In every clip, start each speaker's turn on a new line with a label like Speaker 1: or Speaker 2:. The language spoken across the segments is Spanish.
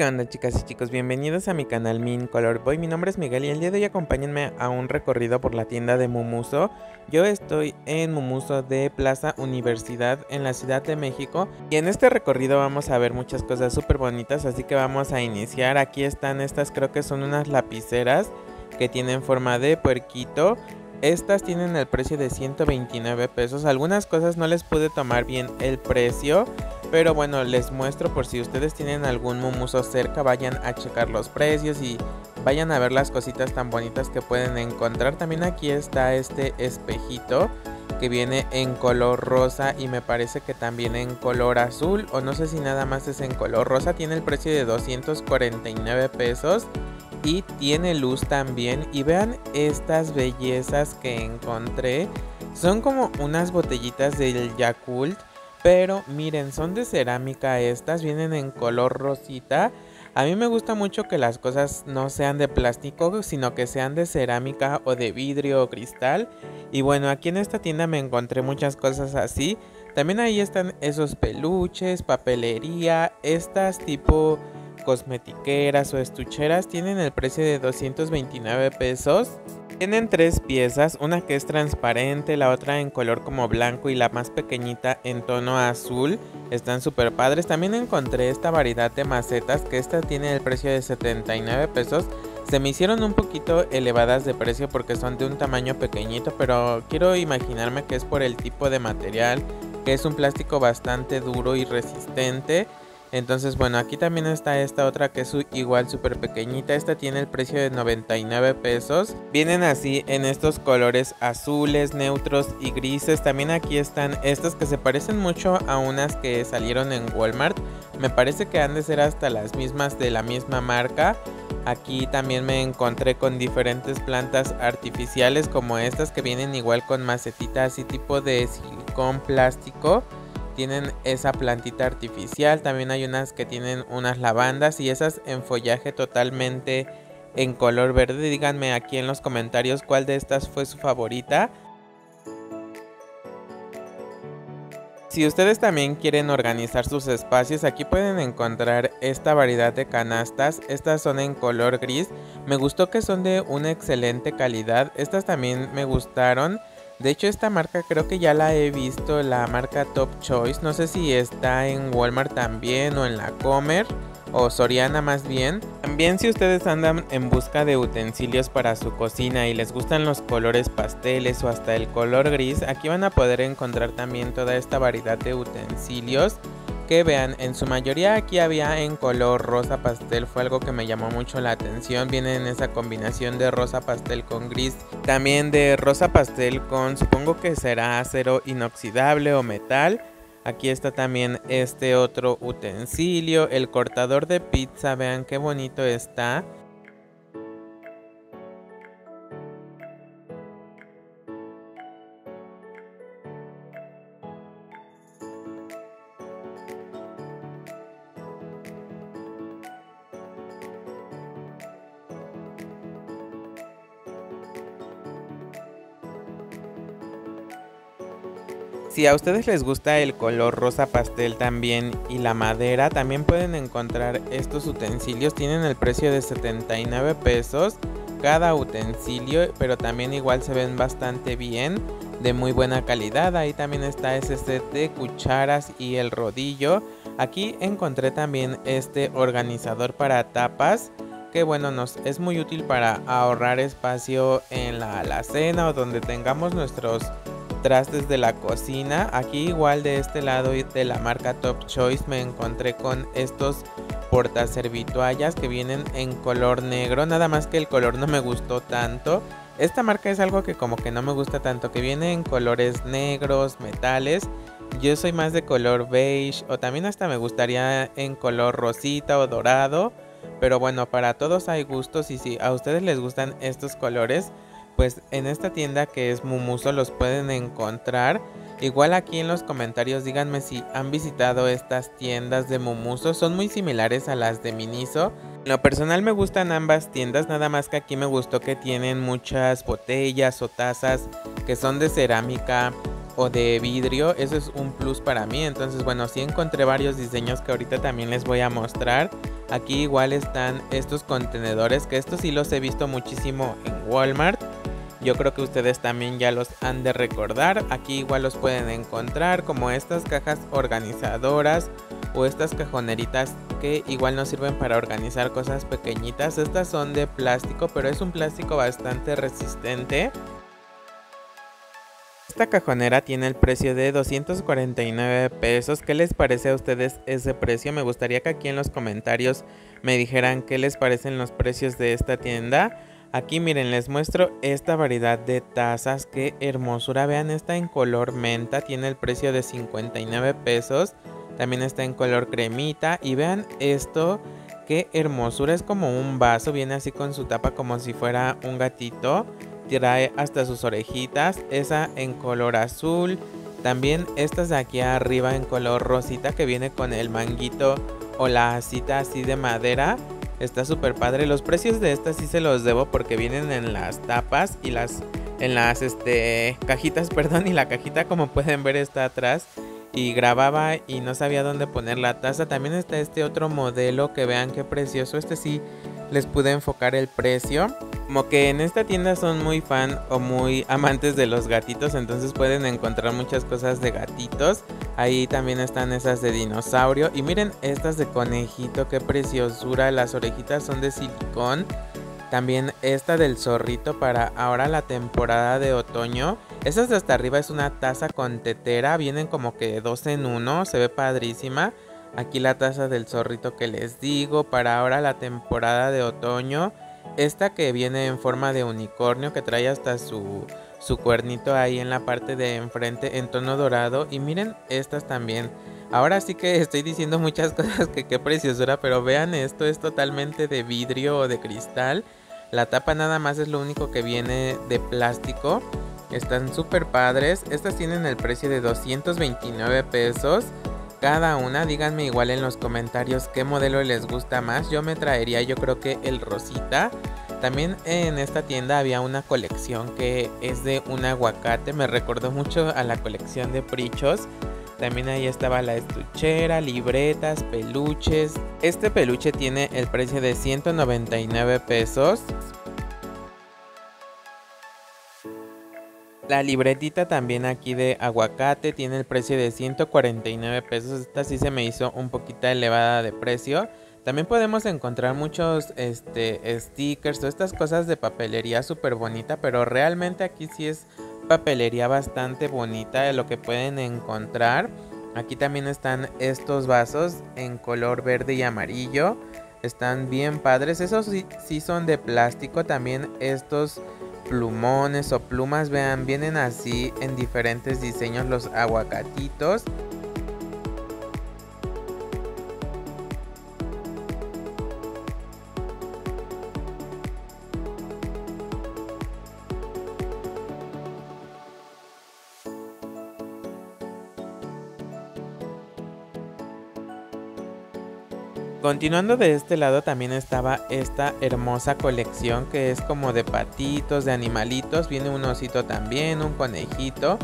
Speaker 1: ¿qué onda chicas y chicos? Bienvenidos a mi canal Min Color Boy. Mi nombre es Miguel y el día de hoy acompáñenme a un recorrido por la tienda de Mumuso. Yo estoy en Mumuso de Plaza Universidad en la Ciudad de México y en este recorrido vamos a ver muchas cosas súper bonitas, así que vamos a iniciar. Aquí están estas, creo que son unas lapiceras que tienen forma de puerquito. Estas tienen el precio de 129 pesos. Algunas cosas no les pude tomar bien el precio. Pero bueno, les muestro por si ustedes tienen algún mumuso cerca, vayan a checar los precios y vayan a ver las cositas tan bonitas que pueden encontrar. También aquí está este espejito que viene en color rosa y me parece que también en color azul o no sé si nada más es en color rosa. Tiene el precio de 249 pesos y tiene luz también. Y vean estas bellezas que encontré. Son como unas botellitas del Yakult pero miren, son de cerámica estas, vienen en color rosita. A mí me gusta mucho que las cosas no sean de plástico, sino que sean de cerámica o de vidrio o cristal. Y bueno, aquí en esta tienda me encontré muchas cosas así. También ahí están esos peluches, papelería, estas tipo cosmetiqueras o estucheras tienen el precio de 229 pesos. Tienen tres piezas, una que es transparente, la otra en color como blanco y la más pequeñita en tono azul. Están súper padres. También encontré esta variedad de macetas que esta tiene el precio de 79 pesos. Se me hicieron un poquito elevadas de precio porque son de un tamaño pequeñito, pero quiero imaginarme que es por el tipo de material, que es un plástico bastante duro y resistente. Entonces, bueno, aquí también está esta otra que es igual súper pequeñita. Esta tiene el precio de 99 pesos. Vienen así en estos colores azules, neutros y grises. También aquí están estas que se parecen mucho a unas que salieron en Walmart. Me parece que han de ser hasta las mismas de la misma marca. Aquí también me encontré con diferentes plantas artificiales como estas que vienen igual con macetitas y tipo de silicón plástico tienen esa plantita artificial. También hay unas que tienen unas lavandas y esas en follaje totalmente en color verde. Díganme aquí en los comentarios cuál de estas fue su favorita. Si ustedes también quieren organizar sus espacios, aquí pueden encontrar esta variedad de canastas. Estas son en color gris. Me gustó que son de una excelente calidad. Estas también me gustaron. De hecho, esta marca creo que ya la he visto, la marca Top Choice. No sé si está en Walmart también o en la Comer o Soriana más bien. También si ustedes andan en busca de utensilios para su cocina y les gustan los colores pasteles o hasta el color gris, aquí van a poder encontrar también toda esta variedad de utensilios que vean, en su mayoría aquí había en color rosa pastel, fue algo que me llamó mucho la atención. Viene en esa combinación de rosa pastel con gris, también de rosa pastel con supongo que será acero inoxidable o metal. Aquí está también este otro utensilio, el cortador de pizza, vean qué bonito está. Si a ustedes les gusta el color rosa pastel también y la madera, también pueden encontrar estos utensilios. Tienen el precio de 79 pesos cada utensilio, pero también igual se ven bastante bien, de muy buena calidad. Ahí también está ese set de cucharas y el rodillo. Aquí encontré también este organizador para tapas que bueno nos es muy útil para ahorrar espacio en la alacena o donde tengamos nuestros trastes de la cocina. Aquí igual de este lado de la marca Top Choice me encontré con estos portaservituallas que vienen en color negro. Nada más que el color no me gustó tanto. Esta marca es algo que como que no me gusta tanto. Que viene en colores negros, metales. Yo soy más de color beige o también hasta me gustaría en color rosita o dorado. Pero bueno, para todos hay gustos y si a ustedes les gustan estos colores, pues en esta tienda que es Mumuso los pueden encontrar. Igual aquí en los comentarios díganme si han visitado estas tiendas de Mumuso. Son muy similares a las de Miniso. En lo personal me gustan ambas tiendas, nada más que aquí me gustó que tienen muchas botellas o tazas que son de cerámica o de vidrio. Eso es un plus para mí. Entonces bueno, sí encontré varios diseños que ahorita también les voy a mostrar. Aquí igual están estos contenedores, que estos sí los he visto muchísimo en Walmart. Yo creo que ustedes también ya los han de recordar. Aquí igual los pueden encontrar como estas cajas organizadoras o estas cajoneritas que igual nos sirven para organizar cosas pequeñitas. Estas son de plástico, pero es un plástico bastante resistente. Esta cajonera tiene el precio de 249 pesos. ¿Qué les parece a ustedes ese precio? Me gustaría que aquí en los comentarios me dijeran qué les parecen los precios de esta tienda. Aquí miren, les muestro esta variedad de tazas. Qué hermosura. Vean, está en color menta. Tiene el precio de 59 pesos. También está en color cremita. Y vean esto. Qué hermosura. Es como un vaso. Viene así con su tapa como si fuera un gatito. Trae hasta sus orejitas. Esa en color azul. También estas de aquí arriba en color rosita que viene con el manguito o la cita así de madera. Está súper padre. Los precios de estas sí se los debo porque vienen en las tapas y las en las este cajitas, perdón, y la cajita como pueden ver está atrás y grababa y no sabía dónde poner la taza. También está este otro modelo que vean qué precioso. Este sí les pude enfocar el precio. Como que en esta tienda son muy fan o muy amantes de los gatitos, entonces pueden encontrar muchas cosas de gatitos. Ahí también están esas de dinosaurio. Y miren estas de conejito, qué preciosura. Las orejitas son de silicón. También esta del zorrito para ahora la temporada de otoño. Estas de hasta arriba es una taza con tetera. Vienen como que dos en uno. Se ve padrísima. Aquí la taza del zorrito que les digo para ahora la temporada de otoño. Esta que viene en forma de unicornio que trae hasta su, su cuernito ahí en la parte de enfrente en tono dorado. Y miren estas también. Ahora sí que estoy diciendo muchas cosas que qué preciosura, pero vean esto, es totalmente de vidrio o de cristal. La tapa nada más es lo único que viene de plástico. Están súper padres. Estas tienen el precio de 229 pesos cada una. Díganme igual en los comentarios qué modelo les gusta más. Yo me traería yo creo que el rosita. También en esta tienda había una colección que es de un aguacate. Me recordó mucho a la colección de prichos. También ahí estaba la estuchera, libretas, peluches. Este peluche tiene el precio de 199 pesos. La libretita también aquí de aguacate tiene el precio de 149 pesos. Esta sí se me hizo un poquito elevada de precio. También podemos encontrar muchos este, stickers o estas cosas de papelería súper bonita. Pero realmente aquí sí es papelería bastante bonita de lo que pueden encontrar. Aquí también están estos vasos en color verde y amarillo. Están bien padres. Esos sí, sí son de plástico. También estos plumones o plumas, vean, vienen así en diferentes diseños los aguacatitos. Continuando de este lado también estaba esta hermosa colección que es como de patitos, de animalitos. Viene un osito también, un conejito.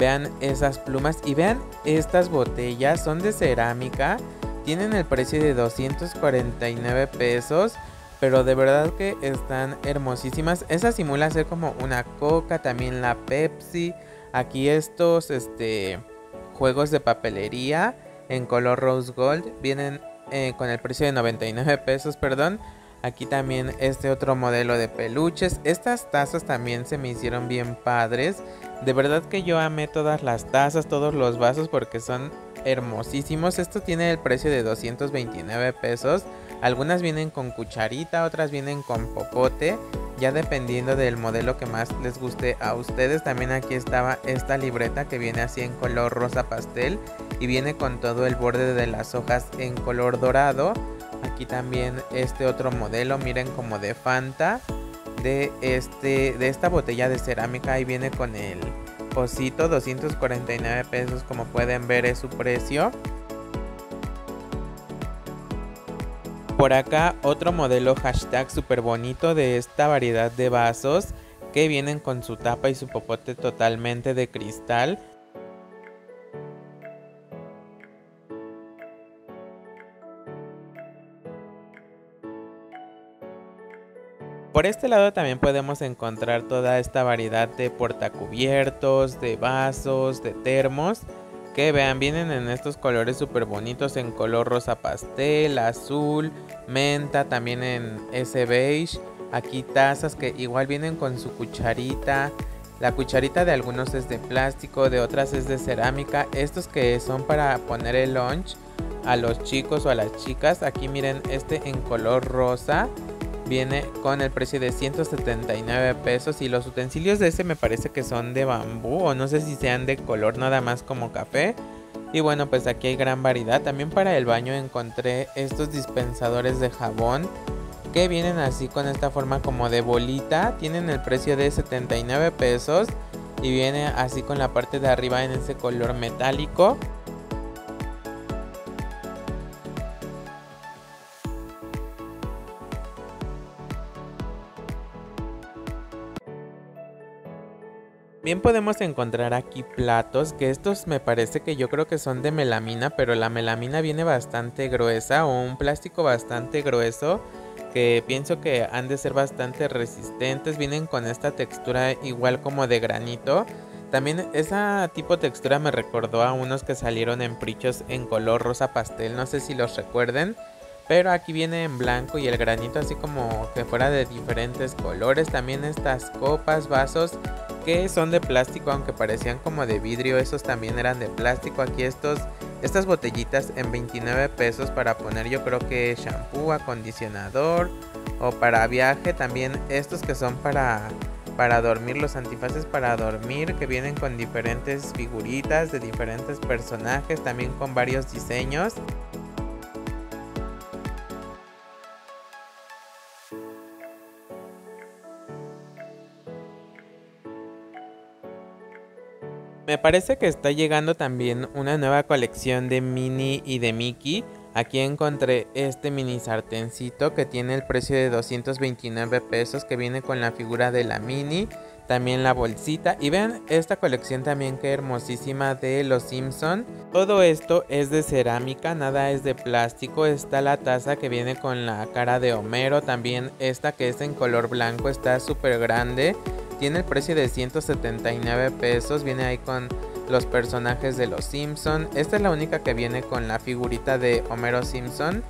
Speaker 1: Vean esas plumas y vean estas botellas, son de cerámica. Tienen el precio de 249 pesos. Pero de verdad que están hermosísimas. Esa simula ser como una coca, también la Pepsi. Aquí estos este, juegos de papelería en color rose gold vienen eh, con el precio de 99 pesos, perdón. Aquí también este otro modelo de peluches. Estas tazas también se me hicieron bien padres. De verdad que yo amé todas las tazas, todos los vasos porque son hermosísimos. Esto tiene el precio de 229 pesos. Algunas vienen con cucharita, otras vienen con popote. Ya dependiendo del modelo que más les guste a ustedes. También aquí estaba esta libreta que viene así en color rosa pastel. Y viene con todo el borde de las hojas en color dorado. Aquí también este otro modelo, miren como de Fanta. De, este, de esta botella de cerámica. Ahí viene con el osito, 249 pesos como pueden ver es su precio. Por acá otro modelo hashtag super bonito de esta variedad de vasos que vienen con su tapa y su popote totalmente de cristal. Por este lado también podemos encontrar toda esta variedad de portacubiertos, de vasos, de termos. Que vean, vienen en estos colores súper bonitos en color rosa pastel, azul, menta, también en ese beige. Aquí tazas que igual vienen con su cucharita. La cucharita de algunos es de plástico, de otras es de cerámica. Estos que son para poner el lunch a los chicos o a las chicas. Aquí miren este en color rosa viene con el precio de 179 pesos y los utensilios de ese me parece que son de bambú o no sé si sean de color nada más como café. Y bueno, pues aquí hay gran variedad. También para el baño encontré estos dispensadores de jabón que vienen así con esta forma como de bolita. Tienen el precio de 79 pesos y viene así con la parte de arriba en ese color metálico. Bien podemos encontrar aquí platos, que estos me parece que yo creo que son de melamina, pero la melamina viene bastante gruesa o un plástico bastante grueso que pienso que han de ser bastante resistentes, vienen con esta textura igual como de granito. También esa tipo de textura me recordó a unos que salieron en prichos en color rosa pastel, no sé si los recuerden. Pero aquí viene en blanco y el granito así como que fuera de diferentes colores. También estas copas, vasos que son de plástico aunque parecían como de vidrio. Esos también eran de plástico. Aquí estos, estas botellitas en 29 pesos para poner yo creo que shampoo, acondicionador o para viaje. También estos que son para, para dormir, los antifaces para dormir que vienen con diferentes figuritas de diferentes personajes. También con varios diseños. Me parece que está llegando también una nueva colección de Minnie y de Mickey. Aquí encontré este mini sartencito que tiene el precio de 229 pesos que viene con la figura de la Minnie. También la bolsita. Y vean esta colección también que hermosísima de los Simpson. Todo esto es de cerámica, nada es de plástico. Está la taza que viene con la cara de Homero. También esta que es en color blanco está súper grande. Tiene el precio de 179 pesos. Viene ahí con los personajes de los Simpson. Esta es la única que viene con la figurita de Homero Simpson.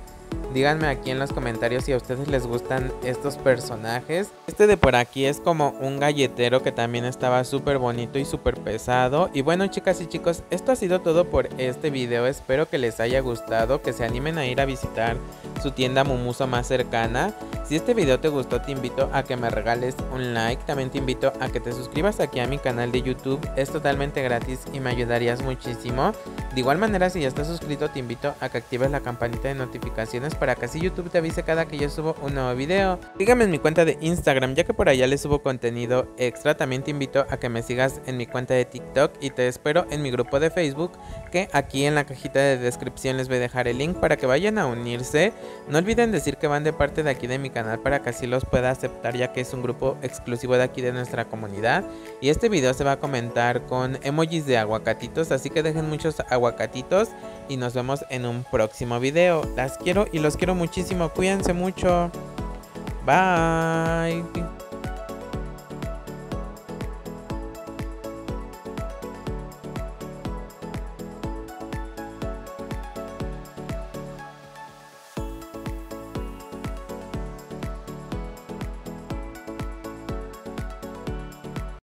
Speaker 1: Díganme aquí en los comentarios si a ustedes les gustan estos personajes. Este de por aquí es como un galletero que también estaba súper bonito y súper pesado. Y bueno chicas y chicos, esto ha sido todo por este video. Espero que les haya gustado, que se animen a ir a visitar su tienda Mumuso más cercana. Si este video te gustó te invito a que me regales un like. También te invito a que te suscribas aquí a mi canal de YouTube. Es totalmente gratis y me ayudarías muchísimo. De igual manera si ya estás suscrito te invito a que actives la campanita de notificaciones para que así YouTube te avise cada que yo subo un nuevo video. Sígueme en mi cuenta de Instagram ya que por allá les subo contenido extra. También te invito a que me sigas en mi cuenta de TikTok y te espero en mi grupo de Facebook que aquí en la cajita de descripción les voy a dejar el link para que vayan a unirse. No olviden decir que van de parte de aquí de mi canal para que así los pueda aceptar ya que es un grupo exclusivo de aquí de nuestra comunidad. Y este video se va a comentar con emojis de aguacatitos así que dejen muchos aguacatitos y nos vemos en un próximo video. Las quiero y los quiero muchísimo. Cuídense mucho. Bye.